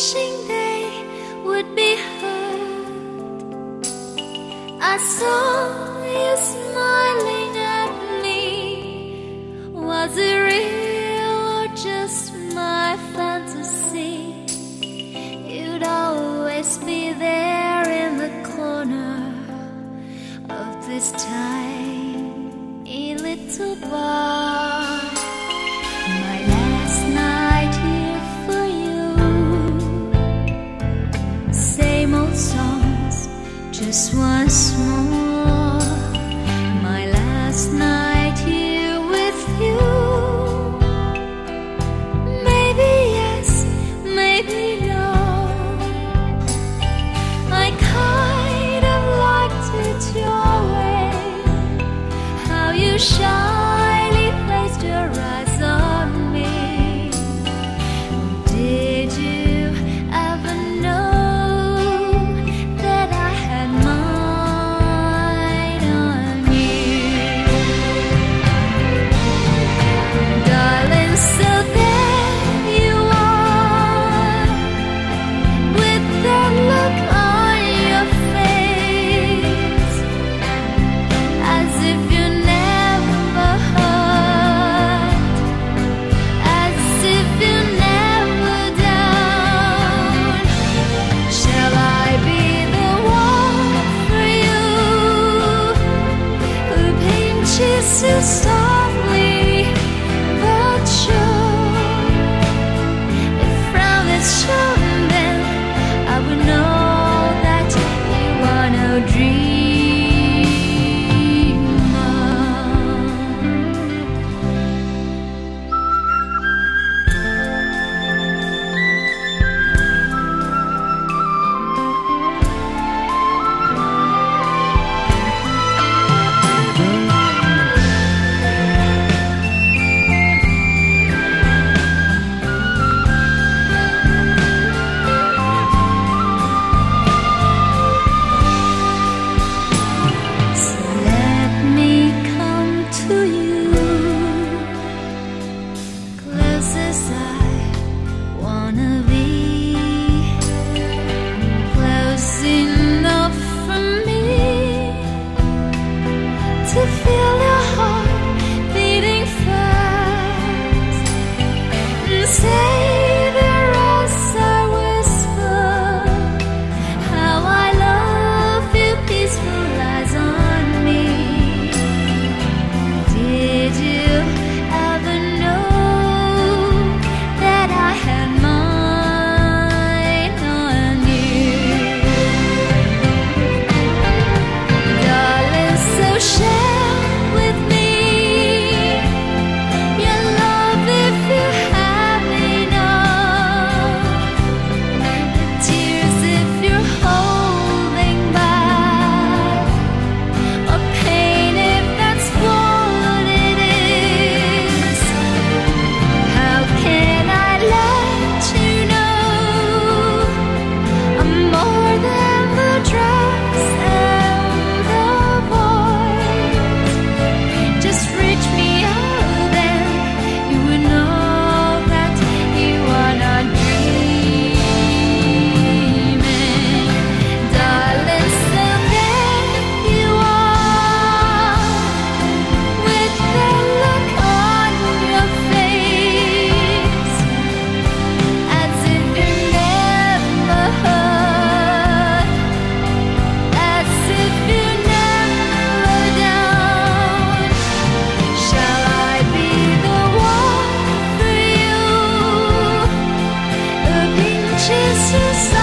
wishing they would be heard. I saw you smiling at me. Was it This was more. to say